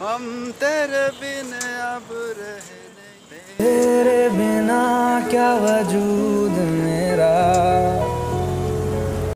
हम तेरे बिन अब रहे तेरे बिना क्या वजूद है?